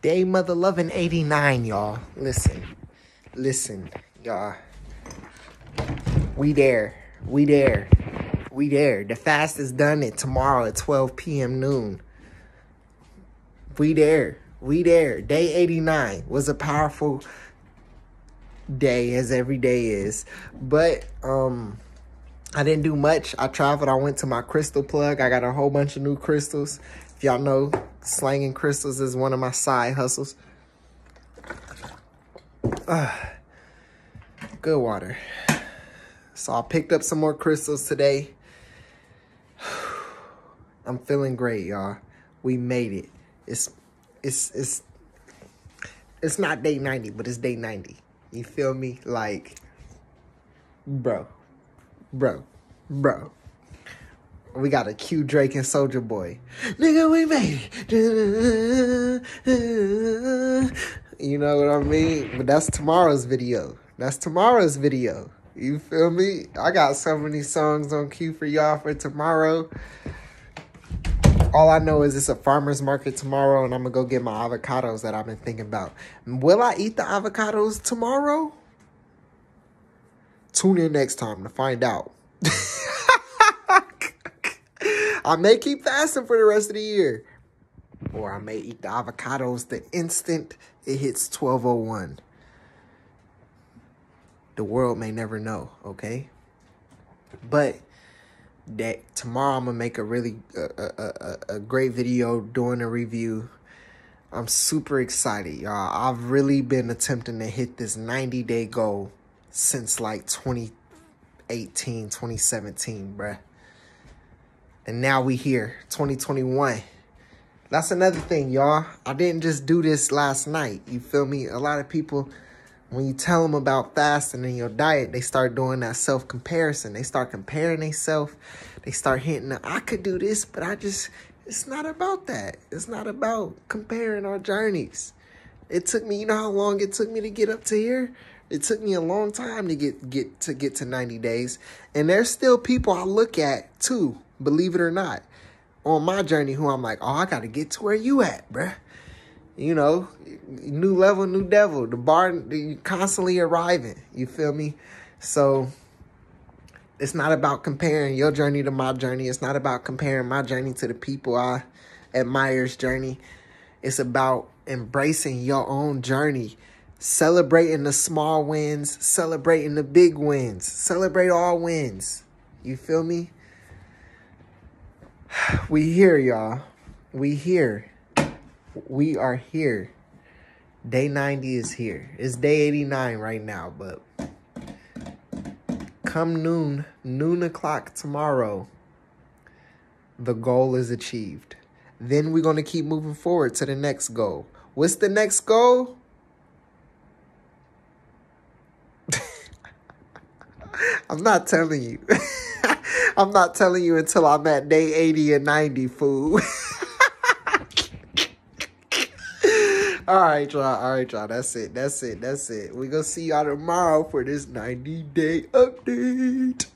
Day Mother Loving 89, y'all. Listen. Listen, y'all. We there. We there. We there. The fast is done at tomorrow at 12 p.m. noon. We there. We there. Day 89 was a powerful day as every day is. But um I didn't do much. I traveled. I went to my crystal plug. I got a whole bunch of new crystals. If y'all know, slanging crystals is one of my side hustles. Uh, good water. So I picked up some more crystals today. I'm feeling great, y'all. We made it. It's it's it's it's not day 90, but it's day 90. You feel me? Like bro. Bro. Bro. We got a Q Drake and Soulja Boy. Nigga, we made it. You know what I mean? But that's tomorrow's video. That's tomorrow's video. You feel me? I got so many songs on cue for y'all for tomorrow. All I know is it's a farmer's market tomorrow, and I'm gonna go get my avocados that I've been thinking about. Will I eat the avocados tomorrow? Tune in next time to find out. I may keep fasting for the rest of the year. Or I may eat the avocados the instant it hits 1201. The world may never know, okay? But that tomorrow I'm gonna make a really a, a, a, great video doing a review. I'm super excited, y'all. I've really been attempting to hit this 90 day goal since like 2018, 2017, bruh. And now we here, 2021. That's another thing, y'all. I didn't just do this last night. You feel me? A lot of people, when you tell them about fasting and your diet, they start doing that self-comparison. They start comparing themselves. They start hitting, the, I could do this, but I just, it's not about that. It's not about comparing our journeys. It took me, you know how long it took me to get up to here? It took me a long time to get get to get to 90 days. And there's still people I look at too, believe it or not, on my journey who I'm like, oh, I gotta get to where you at, bruh. You know, new level, new devil. The bar you constantly arriving. You feel me? So it's not about comparing your journey to my journey. It's not about comparing my journey to the people I admire's journey. It's about embracing your own journey celebrating the small wins, celebrating the big wins, celebrate all wins. You feel me? We here, y'all. We here. We are here. Day 90 is here. It's day 89 right now, but come noon, noon o'clock tomorrow, the goal is achieved. Then we're going to keep moving forward to the next goal. What's the next goal? I'm not telling you. I'm not telling you until I'm at day 80 and 90, fool. all right, y'all. All right, y'all. That's it. That's it. That's it. we going to see y'all tomorrow for this 90 day update.